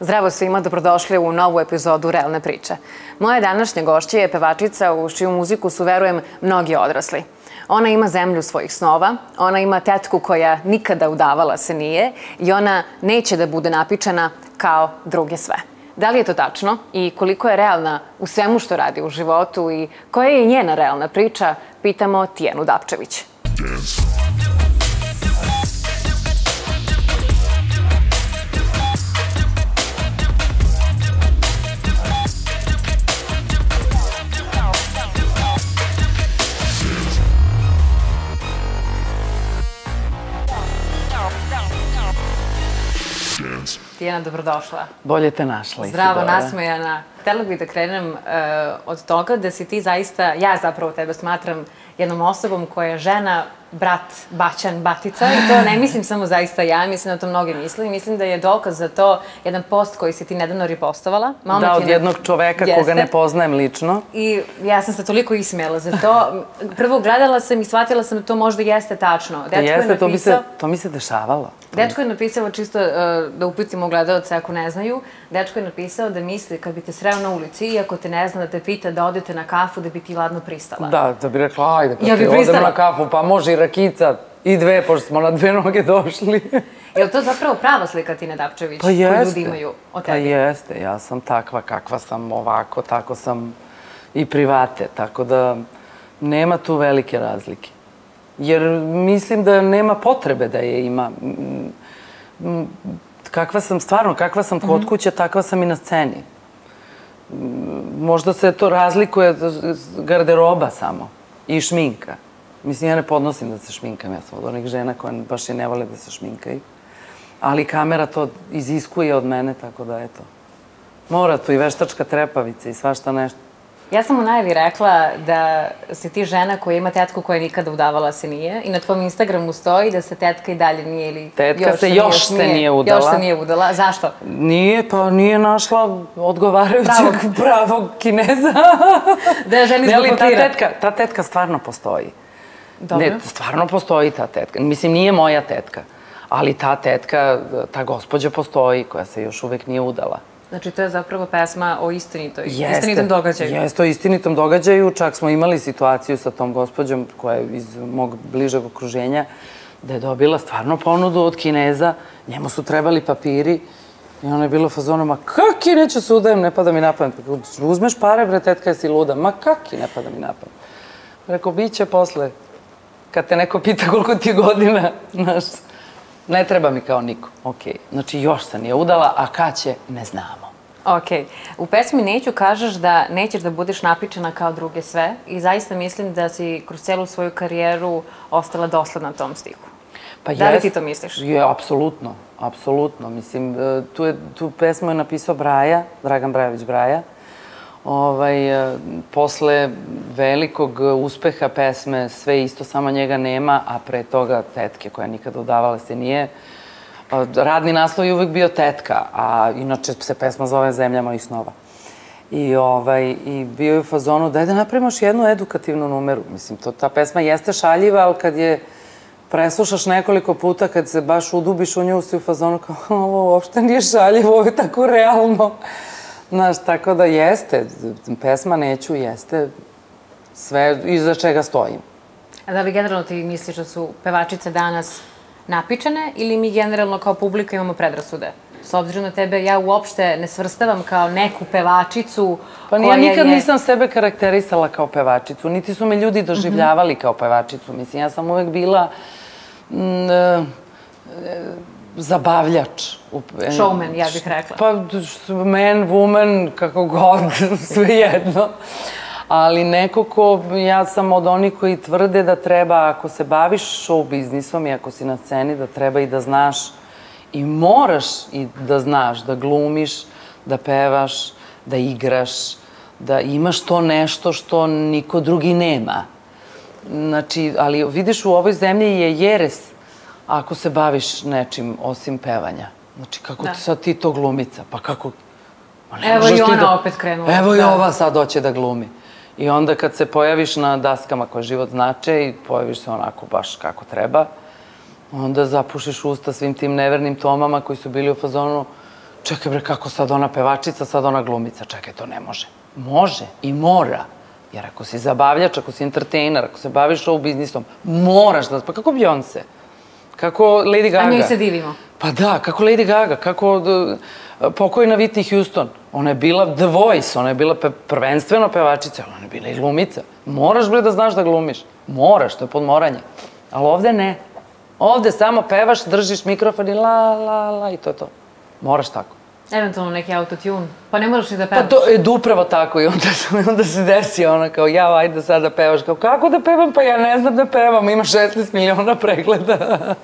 Zdravo svima, dobrodošli u novu epizodu Realne priče. Moja današnja gošća je pevačica u čiju muziku su, verujem, mnogi odrasli. Ona ima zemlju svojih snova, ona ima tetku koja nikada udavala se nije i ona neće da bude napičena kao druge sve. Da li je to tačno i koliko je realna u svemu što radi u životu i koja je njena realna priča, pitamo Tijenu Dapčević. Dance. Tijana, dobrodošla. Bolje te našla. Zdravo, nasmejana. Htela bih da krenem uh, od toga da si ti zaista, ja zapravo tebe smatram jednom osobom koja je žena, brat, baćan, batica i to ne mislim samo zaista ja, mislim da to mnogi misle i mislim da je dokaz za to jedan post koji si ti nedavno ripostovala. Momak da, od ne... jednog čoveka Jeste. koga ne poznajem lično. I ja sam se toliko ismijela za to. Prvo gledala sam i shvatila sam da to možda jeste tačno. Dečko jeste, je napisao, to, bi se, to mi se dešavalo. Dečko je napisao, čisto uh, da upitimo gledalce ako ne znaju, dečko je napisao da misli kad bi te sreo na ulici, iako te ne zna da te pita da odete na kafu, da bi ti ladno pristala. Da, da bi rekla, ajde, kad ja ti odemo na kafu, pa može i rakica, i dve, pošto smo na dve noge došli. je li to zapravo prava slika Tine Dapčević pa koju ljudi imaju o tebi? Pa jeste, ja sam takva kakva sam ovako, tako sam i private, tako da nema tu velike razlike. Jer mislim da nema potrebe da je ima. Kakva sam stvarno, kakva sam kod mhm. kuće, takva sam i na sceni. Možda se to razlikuje garderoba samo i šminka. Mislim, ja ne podnosim da se šminkam, ja sam od onih žena koje baš i ne vole da se šminkaju. Ali kamera to iziskuje od mene, tako da eto. Mora tu i veštačka trepavica i svašta nešto. Ja sam u najavi rekla da si ti žena koja ima tetku koja nikada udavala se nije i na tvom Instagramu stoji da se tetka i dalje nije ili tetka još se još se nije, nije udala. Još se nije udala. Zašto? Nije, pa nije našla odgovarajućeg pravog, pravog kineza. da je ženi zbog ta tetka, ta tetka stvarno postoji. Dobro. Ne, stvarno postoji ta tetka. Mislim, nije moja tetka, ali ta tetka, ta gospođa postoji koja se još uvek nije udala. Znači, to je zapravo pesma o istinitoj, jeste, istinitom događaju. Jeste, o istinitom događaju. Čak smo imali situaciju sa tom gospođom koja je iz mog bližeg okruženja, da je dobila stvarno ponudu od Kineza. Njemu su trebali papiri i ona je bila u fazonu, ma kaki neću se udajem, ne pada mi na pamet. Uzmeš pare, bre, tetka, jesi luda? Ma kaki ne pada mi na pamet. Rekao, bit će posle, kad te neko pita koliko ti godina, znaš, ne treba mi kao niko. Ok, znači još se nije udala, a kad će, ne znamo. Ok. U pesmi Neću kažeš da nećeš da budeš napičena kao druge sve i zaista mislim da si kroz celu svoju karijeru ostala dosledna tom stihu. Pa da li ti to misliš? Je, apsolutno, apsolutno. Mislim, e, tu, je, tu pesmu je napisao Braja, Dragan Brajević Braja, Ovaj, e, posle velikog uspeha pesme Sve isto, samo njega nema, a pre toga Tetke, koja nikada udavala se nije, e, radni naslov je uvek bio Tetka, a inače se pesma zove Zemlja mojih snova. I, ovaj, I bio je u fazonu, daj da napravimo još jednu edukativnu numeru. Mislim, to, ta pesma jeste šaljiva, ali kad je preslušaš nekoliko puta, kad se baš udubiš u nju, si u fazonu kao, ovo uopšte nije šaljivo, ovo je tako realno. Znaš, tako da jeste, pesma Neću jeste sve iza čega stojim. A da li generalno ti misliš da su pevačice danas napičane ili mi generalno kao publika imamo predrasude? S obzirom na tebe, ja uopšte ne svrstavam kao neku pevačicu pa, koja ja nikad je... nisam sebe karakterisala kao pevačicu, niti su me ljudi doživljavali mm -hmm. kao pevačicu. Mislim, ja sam uvek bila... Mm, zabavljač. Showman, ja bih rekla. Pa, man, woman, kako god, sve jedno. Ali neko ko, ja sam od onih koji tvrde da treba, ako se baviš show biznisom i ako si na sceni, da treba i da znaš i moraš i da znaš, da glumiš, da pevaš, da igraš, da imaš to nešto što niko drugi nema. Znači, ali vidiš u ovoj zemlji je jeres ako se baviš nečim osim pevanja. Znači, kako da. ti sad ti to glumica? Pa kako... Ma ne Evo i ona da... opet krenula. Evo da. i ova sad hoće da glumi. I onda kad se pojaviš na daskama koje život znače i pojaviš se onako baš kako treba, onda zapušiš usta svim tim nevernim tomama koji su bili u fazonu čekaj bre, kako sad ona pevačica, sad ona glumica, čekaj, to ne može. Može i mora. Jer ako si zabavljač, ako si entertainer, ako se baviš show biznisom, moraš da... Pa kako Beyoncé? Kako Lady Gaga? A njoj se divimo. Pa da, kako Lady Gaga, kako d- pokojna Whitney Houston. Ona je bila The Voice, ona je bila pe, prvenstveno pevačica, ali ona je bila i glumica. Moraš bre da znaš da glumiš. Moraš, to je podmoranje. Ali ovde ne. Ovde samo pevaš, držiš mikrofon i la, la, la i to je to. Moraš tako. Eventualno neki autotune. Pa ne moraš ni da Pa pevaš. to je upravo tako i onda, onda se desi ona kao ja, ajde sad da pevaš. Kao kako da pevam? Pa ja ne znam da pevam, ima 16 miliona pregleda.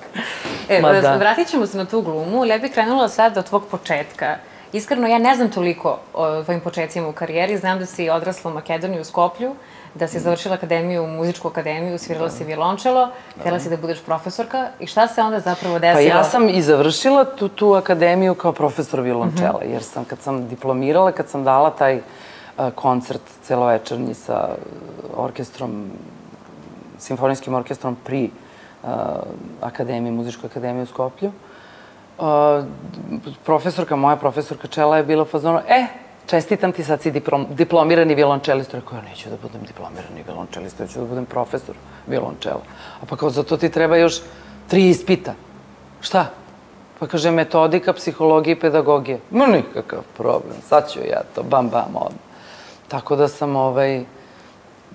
E, Ma da. vratit ćemo se na tu glumu, ja bih krenula sad od tvog početka. Iskreno, ja ne znam toliko o tvojim početcima u karijeri. Znam da si odrasla u Makedoniji u Skoplju, da si završila akademiju, muzičku akademiju, svirala si violončelo, htjela si da budeš profesorka. I šta se onda zapravo Pa desilo? ja sam i završila tu, tu akademiju kao profesor violončela, jer sam kad sam diplomirala, kad sam dala taj uh, koncert celovečernji sa orkestrom, simfonijskim orkestrom pri uh, akademiji, muzičkoj akademiji u Skoplju, uh, profesorka, moja profesorka Čela je bila u fazonu, e, čestitam ti, sad si diplom, diplomirani violončelista. Rekao, ja neću da budem diplomirani violončelista, ja ću da budem profesor violončela. A pa kao, za to ti treba još tri ispita. Šta? Pa kaže, metodika, psihologija i pedagogija. Ma nikakav problem, sad ću ja to, bam, bam, odmah. Tako da sam, ovaj,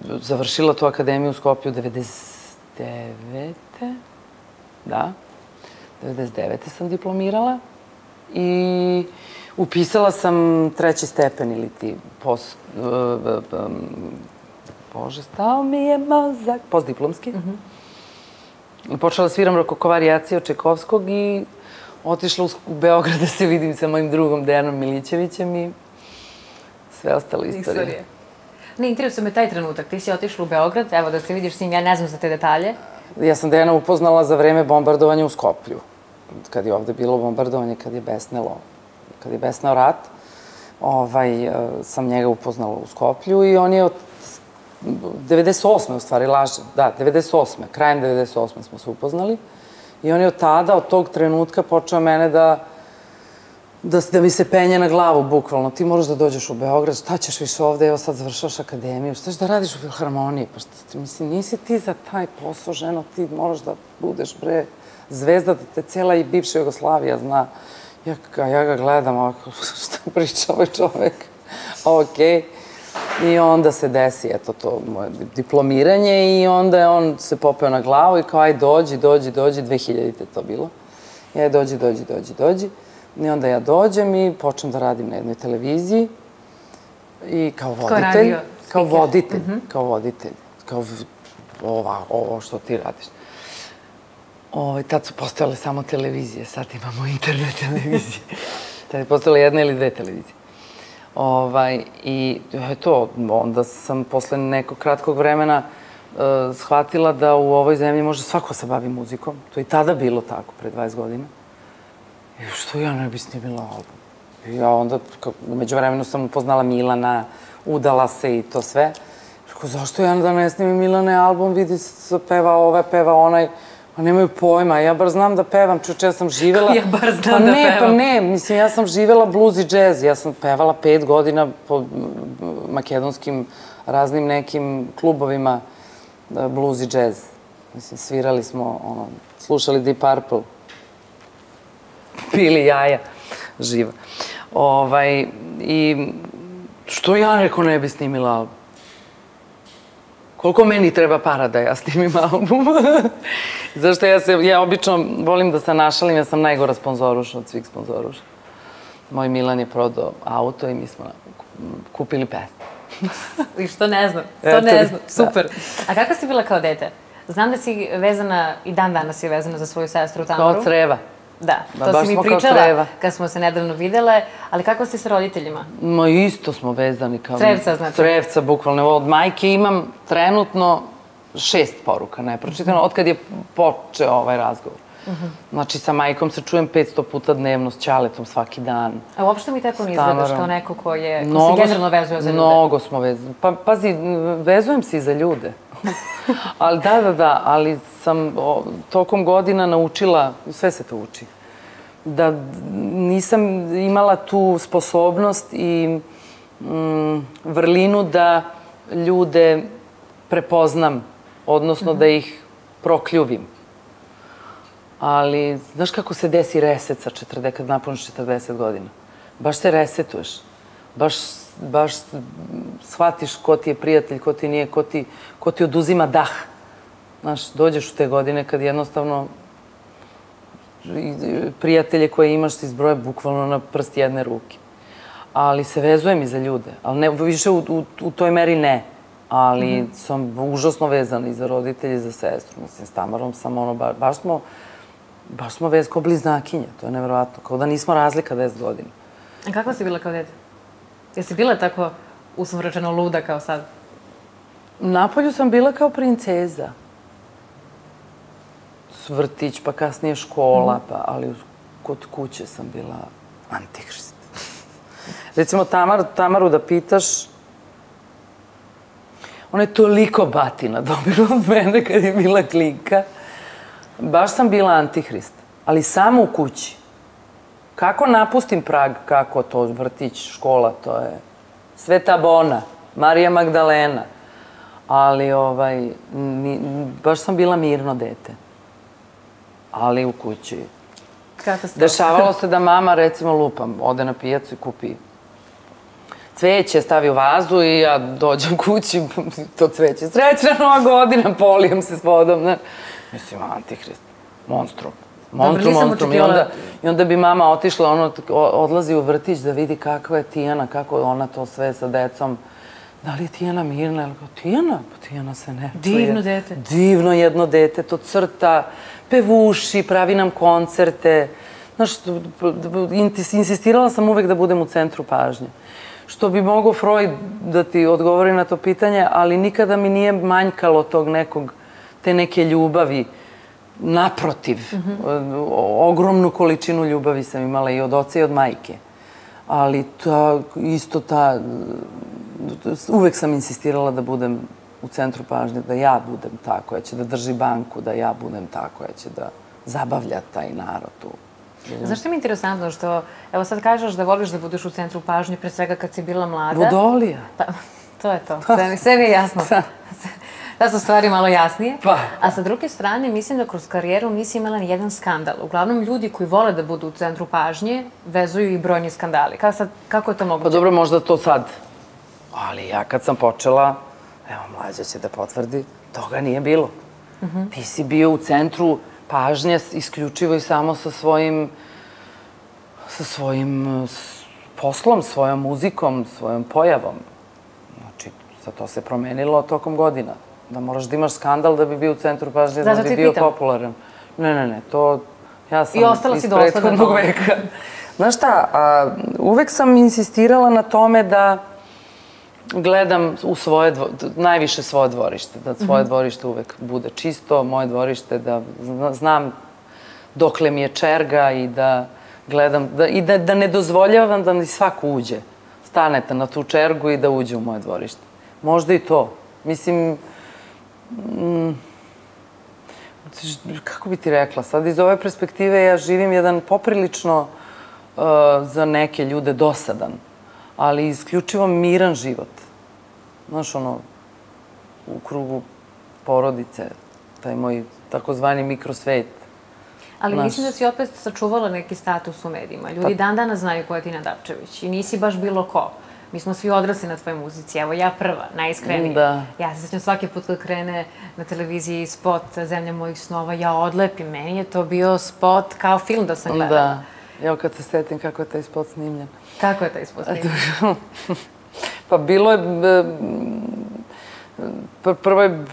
završila tu akademiju u Skopju 99. Da. 99. sam diplomirala i upisala sam treći stepen ili ti post... Uh, uh, um, Bože, stao mi je mozak. Postdiplomski. Mm -hmm. Počela da sviram rokokovarijacije od Čekovskog i otišla u, u Beograd da se vidim sa mojim drugom Dejanom Milićevićem i sve ostalo istorije. Istorije. Ne, interesuje me taj trenutak. Ti si otišla u Beograd, evo da se vidiš s njim, ja ne znam za te detalje. Ja sam Dejana upoznala za vreme bombardovanja u Skoplju. Kad je ovde bilo bombardovanje, kad je besnelo, kad je besnao rat, ovaj, e, sam njega upoznala u Skoplju i on je od 98. u stvari, lažem, da, 98. Krajem 98. smo se upoznali. I on je od tada, od tog trenutka, počeo mene da da, da mi se penje na glavu, bukvalno. Ti moraš da dođeš u Beograd, šta ćeš više ovde, evo sad završaš akademiju, šta ćeš da radiš u filharmoniji? Pa šta, ti, mislim, nisi ti za taj posao, ženo, ti moraš da budeš, bre, zvezda, da te cela i bivša Jugoslavija zna. Ja, ja ga gledam ovako, šta priča ovaj čovek? Okej. I onda se desi, eto, to moje diplomiranje i onda je on se popeo na glavu i kao, aj, dođi, dođi, dođi, 2000-te to bilo. Ja, dođi, dođi, dođi, dođi. I onda ja dođem i počnem da radim na jednoj televiziji i kao voditelj. radio Kao voditelj, kao voditelj. Kao ova, ovo što ti radiš. Ovaj, tad su postojale samo televizije, sad imamo internet televizije. tad je postojala jedna ili dve televizije. Ovaj, I eto, onda sam posle nekog kratkog vremena uh, shvatila da u ovoj zemlji može svako se bavi muzikom. To je i tada bilo tako, pre 20 godina. I što ja ne bi snimila album? I ja onda, kao, umeđu vremenu sam upoznala Milana, udala se i to sve. Rekao, zašto ja da ne snimim Milane album, vidi se peva ove, peva onaj, a nemaju pojma, ja bar znam da pevam, čuče, ja sam živela... Ja bar znam pa da ne, Pa pevam. ne, mislim, ja sam živela blues i džez, ja sam pevala pet godina po makedonskim raznim nekim klubovima da, blues i džez. Mislim, svirali smo, ono, slušali Deep Purple, pili jaja, živa. Ovaj, I što ja rekao ne bi snimila album? Koliko meni treba para da ja snimim album? Zašto ja se, ja obično volim da se našalim, ja sam najgora sponzoruša od svih sponzoruša. Moj Milan je prodao auto i mi smo kupili pesmu. I što ne znam, to Eto, ne znam, da. super. A kako si bila kao dete? Znam da si vezana, i dan danas je vezana za svoju sestru Tamaru. Kao creva. Da, Ma, to si mi pričala kad smo se nedavno videle, ali kako si sa roditeljima? Ma isto smo vezani kao... Crevca, znači? Crevca, bukvalno. Od majke imam trenutno šest poruka nepročitano, od kad je počeo ovaj razgovor. Znači, sa majkom se čujem 500 puta dnevno, s Ćaletom svaki dan. A uopšte mi tako ne izgledaš kao neko ko, je, ko Mnogo se generalno vezuje za ljude. Mnogo smo vezani. Pa, pazi, vezujem se i za ljude. ali da, da, da, ali sam o, tokom godina naučila, sve se to uči. da nisam imala tu sposobnost i mm, vrlinu da ljude prepoznam, odnosno mm -hmm. da ih prokljuvim. Ali, znaš kako se desi reset sa 40, kad napuniš 40 godina? Baš se resetuješ. Baš, baš shvatiš ko ti je prijatelj, ko ti nije, ko ti, ko ti oduzima dah. Znaš, dođeš u te godine kad jednostavno prijatelje koje imaš se izbroje bukvalno na prst jedne ruke. Ali se vezujem i za ljude. Ali ne, više u, u, u toj meri ne. Ali mm -hmm. sam užasno vezana i za roditelje i za sestru. Mislim, s Tamarom sam ono, ba, baš smo, baš smo vez kao bliznakinje. To je nevjerojatno. Kao da nismo razlika 10 godina. A kakva si bila kao dete? Jesi bila tako usmrčeno luda kao sad? Napolju sam bila kao princeza vrtić, pa kasnije škola, mm. pa, ali kod kuće sam bila antihrist. Recimo, Tamar, Tamaru da pitaš, ona je toliko batina dobila od mene kad je bila klinka. Baš sam bila antihrist, ali samo u kući. Kako napustim Prag, kako to, vrtić, škola, to je Sveta Bona, Marija Magdalena. Ali, ovaj, ni, baš sam bila mirno dete ali u kući. Katastrofa. Dešavalo se da mama, recimo, lupam, ode na pijacu i kupi cveće, stavi u vazu i ja dođem kući, to cveće. Srećna nova godina, polijem se s vodom. Ne? Mislim, antihrist, monstrum. Monstrum, Dobro, monstrum. I onda, I onda bi mama otišla, ono, odlazi u vrtić da vidi kakva je Tijana, kako ona to sve sa decom. Da li je Tijana mirna? Ili Tijana? Pa Tijana se ne Divno dete. Divno jedno dete, to crta, pevuši, pravi nam koncerte. Znaš, insistirala sam uvek da budem u centru pažnje. Što bi mogao Freud da ti odgovori na to pitanje, ali nikada mi nije manjkalo tog nekog, te neke ljubavi. Naprotiv, mm -hmm. ogromnu količinu ljubavi sam imala i od oca i od majke. Ali ta, isto ta, uvek sam insistirala da budem u centru pažnje, da ja budem ta koja će da drži banku, da ja budem ta koja će da zabavlja taj narod tu. Zašto mi je interesantno što, evo sad kažeš da voliš da budeš u centru pažnje, pre svega kad si bila mlada. Vodolija. Pa, to je to. Sve mi, sve mi je jasno. Da su stvari malo jasnije. Pa. A sa druge strane, mislim da kroz karijeru nisi imala ni jedan skandal. Uglavnom, ljudi koji vole da budu u centru pažnje, vezuju i brojni skandali. Kako, sad, kako je to moguće? Pa dobro, možda to sad. Ali ja kad sam počela, evo mlađa će da potvrdi, toga nije bilo. Mm -hmm. Ti si bio u centru pažnje isključivo i samo sa svojim sa svojim poslom, svojom muzikom, svojom pojavom. Znači, sa to se promenilo tokom godina. Da moraš da imaš skandal da bi bio u centru pažnje, da bi bio pitam. popularan. Ne, ne, ne, to ja sam I ostala iz si prethodnog veka. Znaš šta, a, uvek sam insistirala na tome da gledam u svoje, dvo, najviše svoje dvorište, da svoje mm -hmm. dvorište uvek bude čisto, moje dvorište da znam dokle mi je čerga i da gledam, da, i da, da ne dozvoljavam da mi svako uđe. Stanete na tu čergu i da uđe u moje dvorište. Možda i to. Mislim, mm, kako bi ti rekla, sad iz ove perspektive ja živim jedan poprilično uh, za neke ljude dosadan ali isključivo miran život. Znaš, ono, u krugu porodice, taj moj takozvani mikrosvet. Ali Naš... mislim da si opet sačuvala neki status u medijima. Ljudi pa... dan dana znaju ko je Tina Dapčević i nisi baš bilo ko. Mi smo svi odrasli na tvojoj muzici. Evo, ja prva, najiskrenija. Da. Ja se sećam svaki put kad krene na televiziji spot Zemlja mojih snova, ja odlepim. Meni je to bio spot kao film da sam gledala. Da. Evo kad se setim kako je taj spot snimljen. Kako je taj spot snimljen? pa bilo je... Prvo je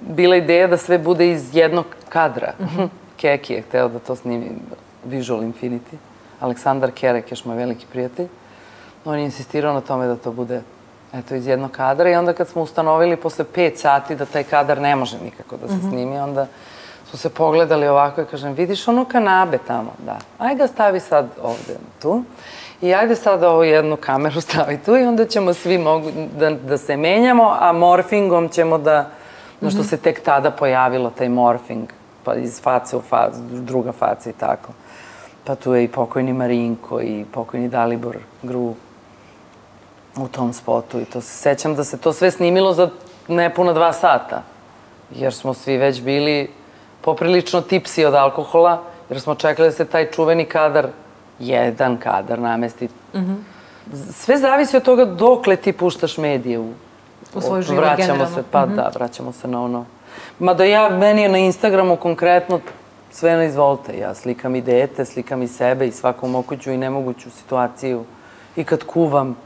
bila ideja da sve bude iz jednog kadra. Mm -hmm. Keki je hteo da to snimi Visual Infinity. Aleksandar Kerek, još moj veliki prijatelj. On je insistirao na tome da to bude eto, iz jednog kadra i onda kad smo ustanovili posle pet sati da taj kadar ne može nikako da se mm -hmm. snimi, onda su se pogledali ovako i kažem, vidiš ono kanabe tamo? Da. Ajde ga stavi sad ovde, tu. I ajde sad ovu jednu kameru stavi tu i onda ćemo svi mogu da, da se menjamo, a morfingom ćemo da, no što mhm. se tek tada pojavilo, taj morfing, pa iz face u facu, druga faca i tako. Pa tu je i pokojni Marinko i pokojni Dalibor Gru u tom spotu i to se sećam da se to sve snimilo za nepuna dva sata. Jer smo svi već bili poprilično tipsi od alkohola, jer smo čekali da se taj čuveni kadar, jedan kadar namesti. Mm -hmm. Sve zavisi od toga dokle ti puštaš medije u, u svoj život vraćamo generalno. se, pa mm -hmm. da, vraćamo se na ono. Mada ja, meni je na Instagramu konkretno sve na izvolite. Ja slikam i dete, slikam i sebe i svaku moguću i nemoguću situaciju. I kad kuvam,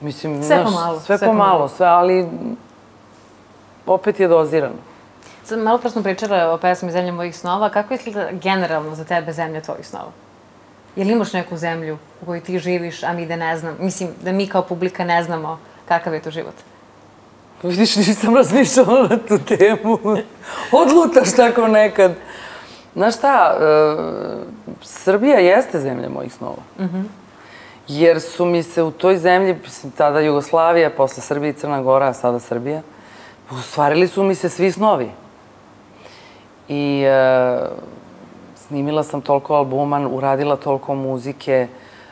Mislim, sve pomalo. Sve, sve pomalo, sve, ali opet je dozirano. Sad, malo pre smo pričale o pesmi Zemlja mojih snova. Kako izgleda generalno za tebe zemlja tvojih snova? Je li imaš neku zemlju u kojoj ti živiš, a mi da ne znam, mislim, da mi kao publika ne znamo kakav je to život? Vidiš, nisam razmišljala na tu temu. Odlutaš tako nekad. Znaš šta, uh, Srbija jeste zemlja mojih snova. Mhm. Mm -hmm jer su mi se u toj zemlji, tada Jugoslavija, posle Srbije i Crna Gora, a sada Srbija, ostvarili su mi se svi snovi. I e, snimila sam toliko albuma, uradila toliko muzike,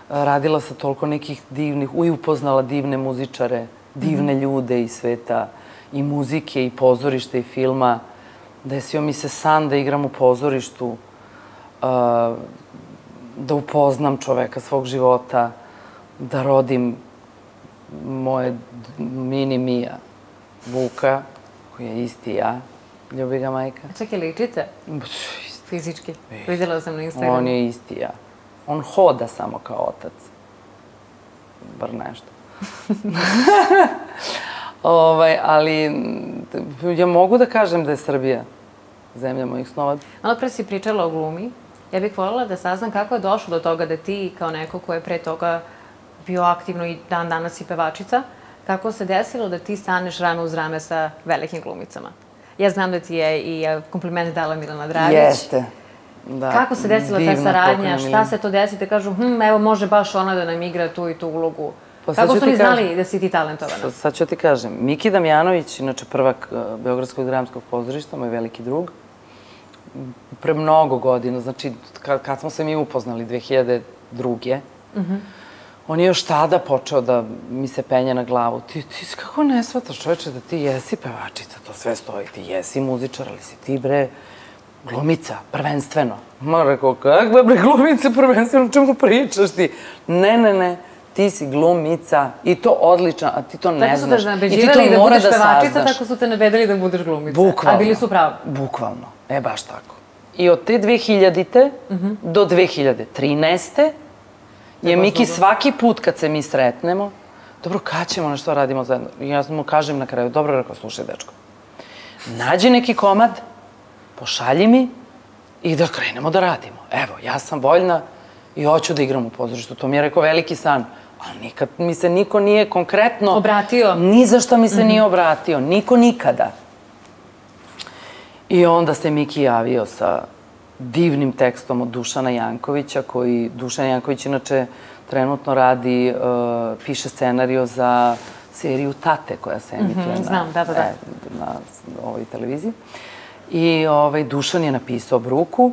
radila sam toliko nekih divnih, i upoznala divne muzičare, divne mm -hmm. ljude iz sveta, i muzike, i pozorište, i filma. Desio mi se san da igram u pozorištu, uh, da upoznam čoveka svog života, da rodim moje mini Mija Vuka, koji je isti ja, ljubi ga majka. Čekaj, ličite? Fizički. Videla sam na Instagramu. On je isti ja. On hoda samo kao otac. Bar nešto. ovaj, ali ja mogu da kažem da je Srbija zemlja mojih snova. Malo pre si pričala o glumi. Ja bih voljela da saznam kako je došlo do toga da ti, kao neko ko je pre toga bio aktivno i dan danas i pevačica, kako se desilo da ti staneš rano uz rame sa velikim glumicama? Ja znam da ti je i e, kompliment dala Milana Dragić. Jeste. Da. Kako se desila ta saradnja? Šta se to desi? Da kažu, hm, evo može baš ona da nam igra tu i tu ulogu. Pa Kako su oni znali kažem, da si ti talentovana? Sad, sad ću ti kažem. Miki Damjanović, inače prvak uh, Beogradskog dramskog pozorišta, moj veliki drug, pre mnogo godina, znači kad, kad smo se mi upoznali, 2002. Mm -hmm on je još tada počeo da mi se penje na glavu. Ti, ti kako ne shvataš čoveče da ti jesi pevačica, to sve stoji, ti jesi muzičar, ali si ti bre glumica, prvenstveno. Ma rekao, kakva bre glumica prvenstveno, čemu pričaš ti? Ne, ne, ne, ti si glumica i to odlično, a ti to ne tako znaš. Tako su te nabeđivali da budeš da pevačica, tako su te nabedali da budeš glumica. Bukvalno. A bili su pravo. Bukvalno, e baš tako. I od te 2000-te uh -huh. do 2013 je Miki svaki put kad se mi sretnemo, dobro, kad ćemo nešto radimo zajedno? I ja mu kažem na kraju, dobro, rekao, slušaj, dečko, nađi neki komad, pošalji mi i da krenemo da radimo. Evo, ja sam voljna i hoću da igram u pozorištu. To mi je rekao veliki san. Ali nikad mi se niko nije konkretno... Obratio? Ni za što mi se mm -hmm. nije obratio. Niko nikada. I onda se Miki javio sa divnim tekstom od Dušana Jankovića, koji Dušan Janković inače trenutno radi, uh, piše scenario za seriju Tate koja se emituje mm -hmm, na, znam, da, da, da. E, na ovoj televiziji. I ovaj, Dušan je napisao Bruku,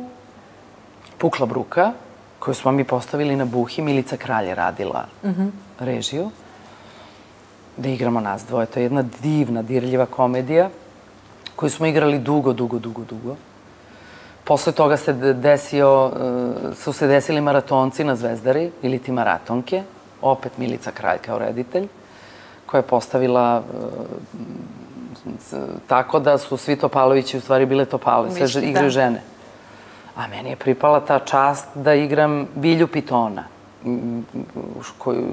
Pukla Bruka, koju smo mi postavili na Buhi. Milica Kralj je radila mm -hmm. režiju. Da igramo nas dvoje. To je jedna divna, dirljiva komedija koju smo igrali dugo, dugo, dugo, dugo. Posle toga se desio, e, su se desili maratonci na Zvezdari, ili ti maratonke, opet Milica Kralj kao reditelj, koja je postavila e, tako da su svi Topalovići u stvari bile Topale, sve Mišli, igre da. žene. A meni je pripala ta čast da igram Bilju Pitona, koju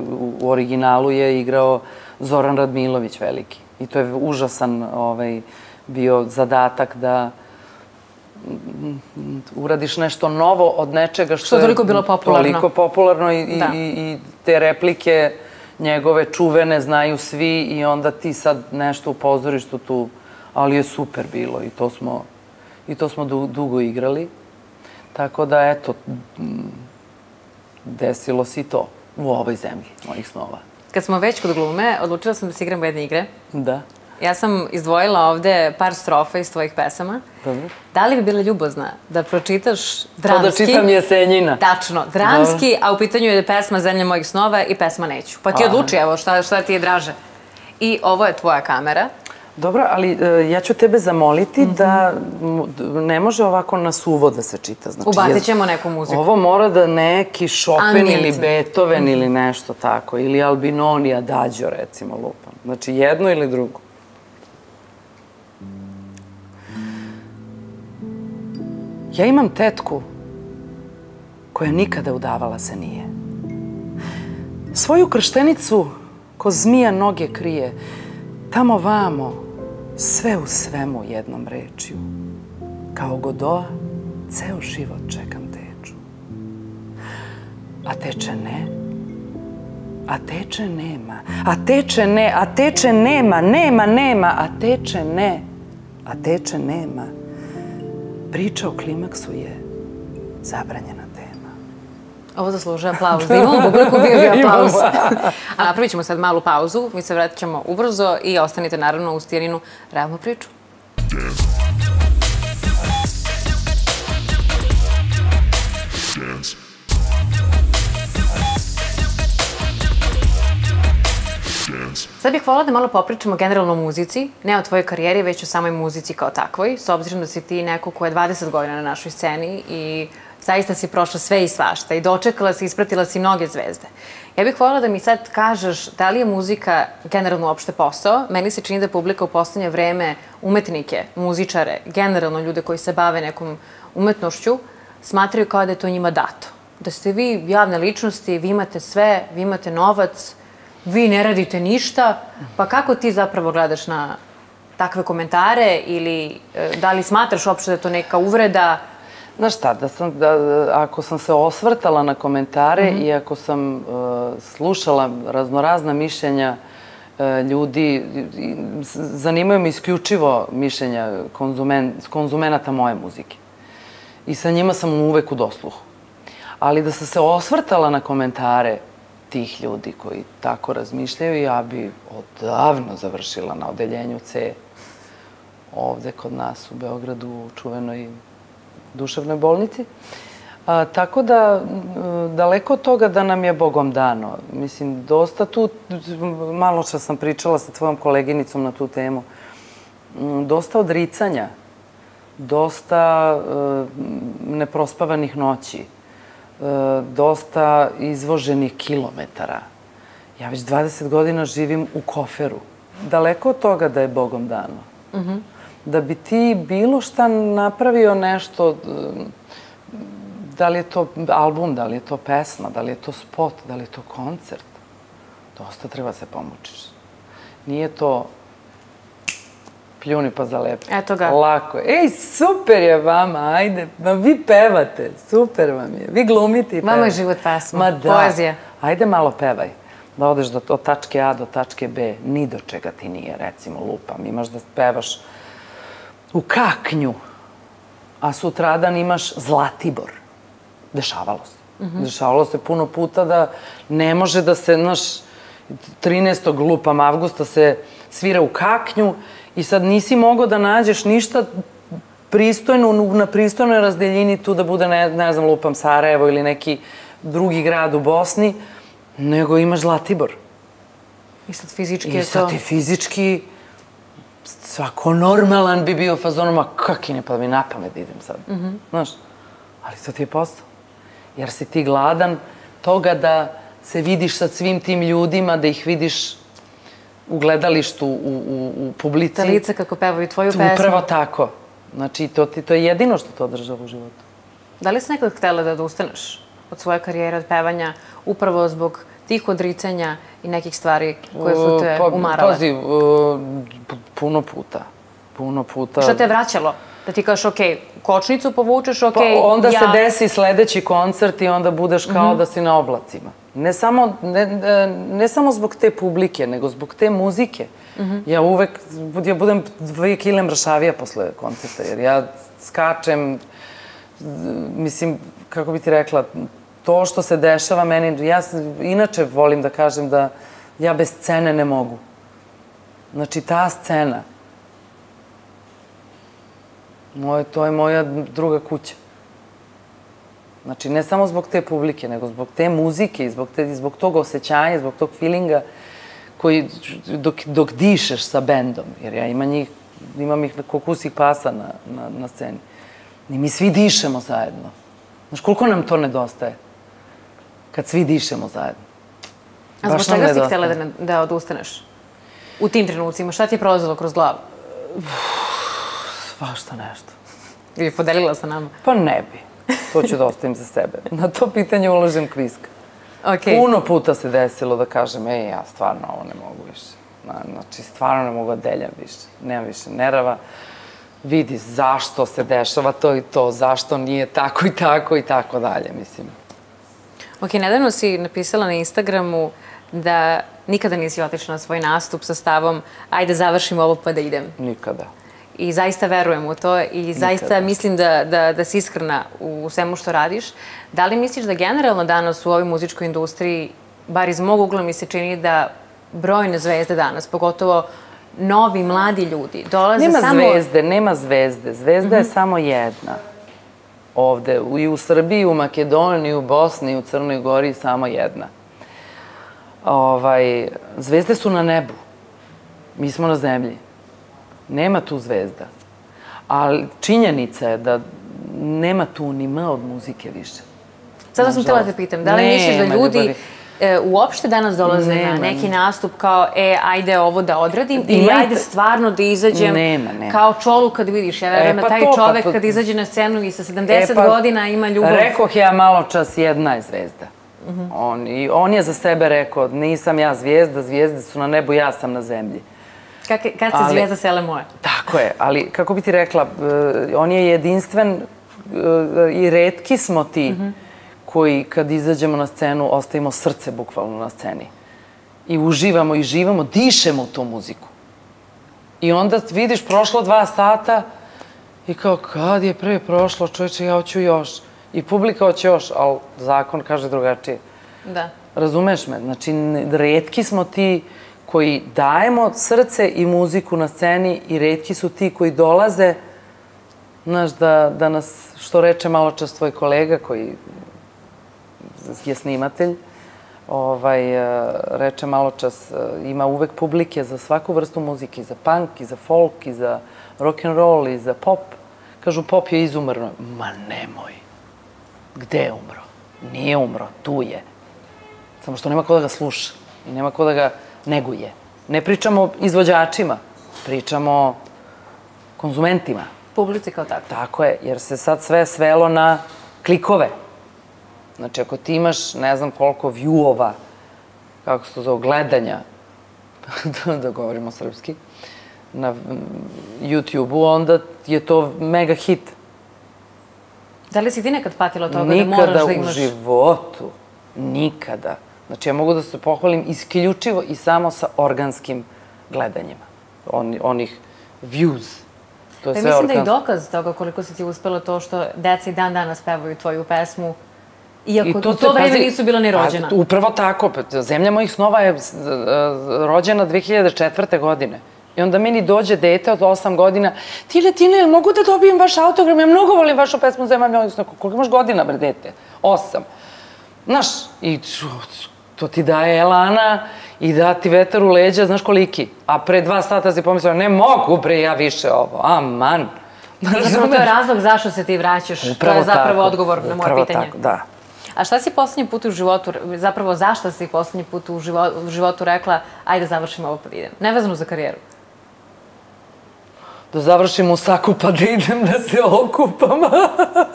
u originalu je igrao Zoran Radmilović veliki. I to je užasan ovaj, bio zadatak da uradiš nešto novo od nečega što, što je toliko bilo popularno. Toliko popularno i, da. i, i te replike njegove čuvene znaju svi i onda ti sad nešto u pozorištu tu, ali je super bilo i to smo, i to smo dugo igrali. Tako da, eto, desilo se i to u ovoj zemlji mojih snova. Kad smo već kod glume, odlučila sam da se igram u jedne igre. Da. Ja sam izdvojila ovde par strofa iz tvojih pesama. Dobro. Da li bi bila ljubozna da pročitaš dramski? To da čitam Jesenjina. Tačno, dramski, Dobro. a u pitanju je pesma Zemlja mojih snova i pesma Neću. Pa ti Aha. odluči, evo, šta, šta ti je draže. I ovo je tvoja kamera. Dobro, ali uh, ja ću tebe zamoliti mm -hmm. da ne može ovako na suvo da se čita. Znači, Ubacit ćemo neku muziku. Ovo mora da neki Chopin ili Beethoven mm -hmm. ili nešto tako. Ili Albinoni, Adagio recimo lupam. Znači jedno ili drugo. Ja imam tetku koja nikada udavala se nije. Svoju krštenicu ko zmija noge krije, tamo vamo, sve u svemu jednom rečju. Kao godoa, ceo život čekam teču. A teče ne, a teče nema, a teče ne, a teče nema, nema, nema, a teče ne, a teče nema. Priča o klimaksu je zabranjena tema. Ovo zaslužuje aplauz. Da imamo publiku, bio bi aplauz. A napravit ćemo sad malu pauzu, mi se vratit ćemo ubrzo i ostanite naravno u stijeninu realnu priču. Dance. Sad bih volila da malo popričamo generalno o muzici, ne o tvojoj karijeri, već o samoj muzici kao takvoj, s obzirom da si ti neko ko je 20 godina na našoj sceni i zaista si prošla sve i svašta i dočekala si, ispratila si mnoge zvezde. Ja bih voljela da mi sad kažeš da li je muzika generalno uopšte posao. Meni se čini da publika u poslednje vreme umetnike, muzičare, generalno ljude koji se bave nekom umetnošću, smatraju kao da je to njima dato. Da ste vi javne ličnosti, vi imate sve, vi imate novac, vi ne radite ništa, pa kako ti zapravo gledaš na takve komentare ili e, da li smatraš uopšte da je to neka uvreda? Znaš šta, da sam, da, ako sam se osvrtala na komentare mm -hmm. i ako sam uh, slušala raznorazna mišljenja uh, ljudi, zanimaju me isključivo mišljenja konzumen, konzumenata moje muzike. I sa njima sam uvek u dosluhu. Ali da sam se osvrtala na komentare tih ljudi koji tako razmišljaju, ja bi odavno završila na odeljenju C ovde kod nas u Beogradu u čuvenoj duševnoj bolnici. A, tako da, daleko od toga da nam je Bogom dano. Mislim, dosta tu, malo što sam pričala sa tvojom koleginicom na tu temu, dosta odricanja, dosta e, neprospavanih noći, dosta izvoženih kilometara. Ja već 20 godina živim u koferu. Daleko od toga da je Bogom dano. Mm -hmm. Da bi ti bilo šta napravio nešto, e, da li je to album, da li je to pesma, da li je to spot, da li je to koncert, dosta treba se pomučiš. Nije to pljuni pa zalepi. Eto ga. Lako je. Ej, super je vama, ajde. Ma vi pevate, super vam je. Vi glumite i pevate. Vama je život pesma, Ma da. poezija. Ajde malo pevaj. Da odeš do, od tačke A do tačke B. Ni do čega ti nije, recimo, lupam. Imaš da pevaš u kaknju, a sutradan imaš Zlatibor. Dešavalo se. Mm -hmm. Dešavalo se puno puta da ne može da se, znaš, 13. lupam avgusta se svira u kaknju I sad nisi mogao da nađeš ništa pristojno, na pristojnoj razdeljini tu da bude, ne, ne znam, lupam Sarajevo ili neki drugi grad u Bosni, nego imaš Zlatibor. I sad fizički I je to... I sad ti fizički svako normalan bi bio fazonom, a kaki ne pa da mi na pamet idem sad. Mm -hmm. Znaš, ali to ti je postao. Jer si ti gladan toga da se vidiš sa svim tim ljudima, da ih vidiš u gledalištu, u, u, u publici. Ta lica kako pevaju tvoju pesmu. Upravo tako. Znači, to, ti, to je jedino što to održava u životu. Da li si nekad htela da odustaneš od svoje karijere, od pevanja, upravo zbog tih odricanja i nekih stvari koje su te pa, umarale? Pazi, puno puta. Puno puta. Što te je vraćalo? Da ti kažeš, ok, kočnicu povučeš, ok, pa, onda ja... se desi sledeći koncert i onda budeš kao mm -hmm. da si na oblacima. Ne samo, ne, ne samo zbog te publike, nego zbog te muzike. Mm -hmm. Ja uvek, ja budem dve kile mršavija posle koncerta, jer ja skačem, mislim, kako bi ti rekla, to što se dešava meni, ja inače volim da kažem da ja bez scene ne mogu. Znači, ta scena, moje, to je moja druga kuća. Znači, ne samo zbog te publike, nego zbog te muzike i zbog, te, zbog tog osjećanja, zbog tog feelinga koji, dok, dok dišeš sa bendom, jer ja imam njih, imam ih ko kusih pasa na, na, na sceni. I mi svi dišemo zajedno. Znaš, koliko nam to nedostaje? Kad svi dišemo zajedno. A zbog čega si htjela da, da odustaneš? U tim trenucima, šta ti je prolazilo kroz glavu? Svašta nešto. Ili podelila sa nama? Pa ne bi. To ću da ostavim za sebe. Na to pitanje uložim kviska. Okay. Puno puta se desilo da kažem, ej, ja stvarno ovo ne mogu više. Znači, stvarno ne mogu da deljam više. Nemam više nerava. Vidi zašto se dešava to i to, zašto nije tako i tako i tako dalje, mislim. Ok, nedavno si napisala na Instagramu da nikada nisi otišla na svoj nastup sa stavom ajde završim ovo pa da idem. Nikada. I zaista verujem u to i zaista Nikada. mislim da, da, da si iskrena u svemu što radiš. Da li misliš da generalno danas u ovoj muzičkoj industriji, bar iz mog ugla mi se čini da brojne zvezde danas, pogotovo novi, mladi ljudi, dolaze nema samo... Nema zvezde, nema zvezde. Zvezda mm -hmm. je mhm. samo jedna. Ovde, i u Srbiji, u Makedoniji, u Bosni, u Crnoj Gori, samo jedna. Ovaj, zvezde su na nebu. Mi smo na zemlji. Nema tu zvezda. Ali činjenica je da nema tu ni m od muzike više. Sada sam htjela te pitam, da li misliš da ljudi ljubavi. e, uopšte danas dolaze nema. na neki nastup kao, e, ajde ovo da odradim ili ajde stvarno da izađem nema, nema. kao čolu kad vidiš. Ja verujem e, pa taj to, pa čovek pa kad izađe na scenu i sa 70 e, pa, godina ima ljubav. Rekoh ja malo čas jedna je zvezda. Uh -huh. on, i on je za sebe rekao, nisam ja zvijezda, zvijezde su na nebu, ja sam na zemlji. Kak, kad se ali, zvijezda sele moje. Tako je, ali kako bi ti rekla, uh, on je jedinstven uh, i redki smo ti uh mhm. -huh. koji kad izađemo na scenu ostavimo srce bukvalno na sceni. I uživamo i živamo, dišemo tu muziku. I onda vidiš, prošlo dva sata i kao, kad je pre prošlo, čovječe, ja hoću još. I publika hoće još, ali zakon kaže drugačije. Da. Razumeš me? Znači, redki smo ti koji dajemo srce i muziku na sceni i redki su ti koji dolaze, znaš, da, da nas, što reče malo čas tvoj kolega koji je snimatelj, ovaj, reče malo čas, ima uvek publike za svaku vrstu muzike, i za punk, i za folk, i za rock and roll, i za pop. Kažu, pop je izumrno. Ma nemoj. Gde je umro? Nije umro, tu je. Samo što nema ko da ga sluša i nema ko da ga neguje. Ne pričamo izvođačima, pričamo konzumentima. Publici kao tako. Tako je, jer se sad sve svelo na klikove. Znači, ako ti imaš ne znam koliko view-ova, kako se to zove, gledanja, da govorimo srpski, na YouTube-u, onda je to mega hit. Da li si ti nekad patila toga Nikada da moraš da imaš... Nikada u životu. Nikada. Znači, ja mogu da se pohvalim isključivo i samo sa organskim gledanjima. On, onih views. To je pa sve mislim organsko. da je dokaz toga koliko si ti uspela to što deca i dan danas pevaju tvoju pesmu, Iako to u to vreme pazi, nisu bila ni rođena. Pa, upravo tako. Pa, zemlja mojih snova je rođena 2004. godine. I onda meni dođe dete od 8 godina, Tile, Tile, jel mogu da dobijem vaš autogram? Ja mnogo volim vašu pesmu Zemlja mojih snova. Koliko imaš godina, bre, dete? 8. Znaš, i to ti daje elana i da ti vetar u leđa, znaš koliki. A pre dva sata si pomislila, ne mogu bre ja više ovo, aman. Zapravo to je razlog zašto se ti vraćaš. Upravo to je zapravo tako, odgovor na moje pitanje. Tako, da. A šta si poslednji put u životu, zapravo zašto si poslednji put u životu, u životu rekla, ajde završim ovo pa da idem? Nevezano za karijeru. Da završim u saku pa da idem da se okupam.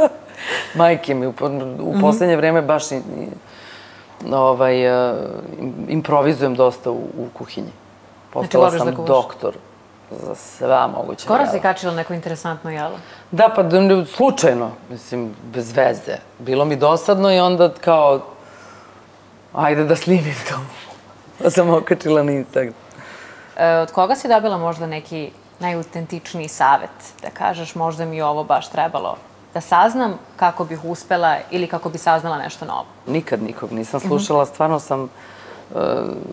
Majke mi, u, u mhm. poslednje vreme baš ni, ovaj, uh, improvizujem dosta u, u kuhinji. Znači, Postala znači, sam da doktor za sva moguća Skoro jela. si kačila neko interesantno jelo? Da, pa slučajno, mislim, bez veze. Bilo mi dosadno i onda kao, ajde da snimim to. Pa sam okačila na Instagram. E, od koga si dobila možda neki najautentičniji savet? Da kažeš, možda mi ovo baš trebalo da saznam kako bih uspela ili kako bi saznala nešto novo? Nikad nikog nisam slušala, stvarno sam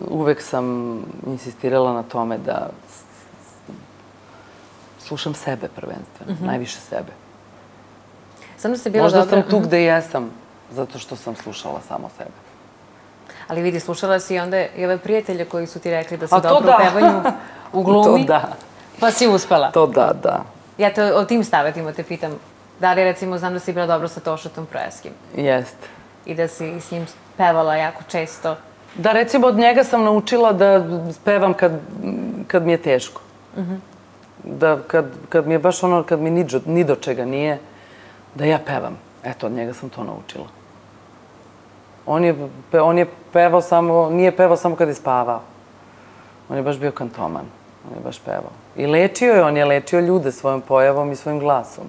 uvek sam insistirala na tome da slušam sebe prvenstveno, mm -hmm. najviše sebe. Sam da se bila Možda dobra... sam tu gde jesam, zato što sam slušala samo sebe. Ali vidi, slušala si onda i ove prijatelje koji su ti rekli da si dobro da. u pevanju, u glumi. to da. Pa si uspela. To da, da. Ja te o tim stavetima te pitam. Da li, recimo, znam da si bila dobro sa Tošatom Proeskim? Jeste. I da si s njim pevala jako često. Da, recimo, od njega sam naučila da pevam kad, kad mi je teško. Mm -hmm. Da, kad, kad mi je baš ono, kad mi ni, ni do čega nije, da ja pevam. Eto, od njega sam to naučila. On je, on je pevao samo, nije pevao samo kad je spavao. On je baš bio kantoman. On je baš pevao. I lečio je, on je lečio ljude svojom pojavom i svojim glasom.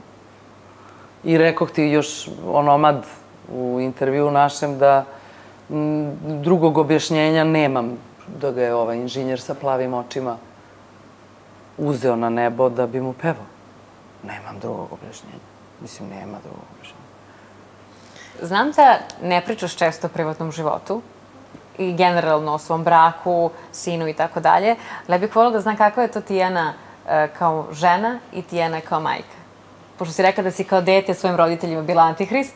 I rekoh ti još onomad u intervju našem da drugog objašnjenja nemam da ga je ovaj inženjer sa plavim očima uzeo na nebo da bi mu pevao. Nemam drugog objašnjenja. Mislim, nema drugog objašnjenja. Znam da ne pričaš često o privatnom životu i generalno o svom braku, sinu i tako dalje, ali bih volila da znam kakva je to Tijana e, kao žena i Tijana kao majka. Pošto si rekla da si kao dete svojim roditeljima bila antihrist,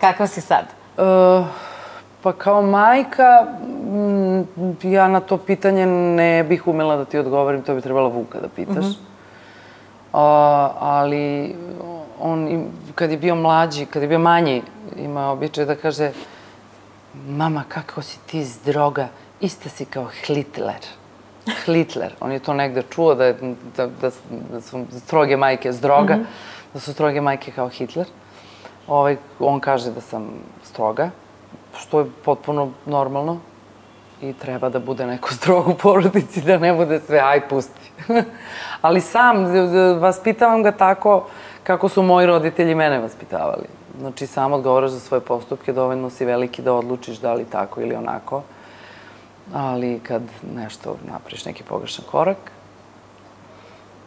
kakav si sad? Uh, pa kao majka, m, ja na to pitanje ne bih umela da ti odgovorim, to bi trebala Vuka da pitaš. Uh -huh. uh, ali on, kad je bio mlađi, kad je bio manji, ima običaj da kaže mama, kako si ti zdroga, ista si kao Hitler. Hitler. On je to negde čuo da, je, da, da, da su stroge majke zdroga, mm -hmm. Da su stroge majke kao Hitler. Ovaj, on kaže da sam stroga, što je potpuno normalno i treba da bude neko strog u porodici, da ne bude sve aj pusti. Ali sam, vaspitavam ga tako kako su moji roditelji mene vaspitavali. Znači, sam odgovaraš za svoje postupke, dovoljno si veliki da odlučiš da li tako ili onako. Ali kad nešto napriš neki pogrešan korak,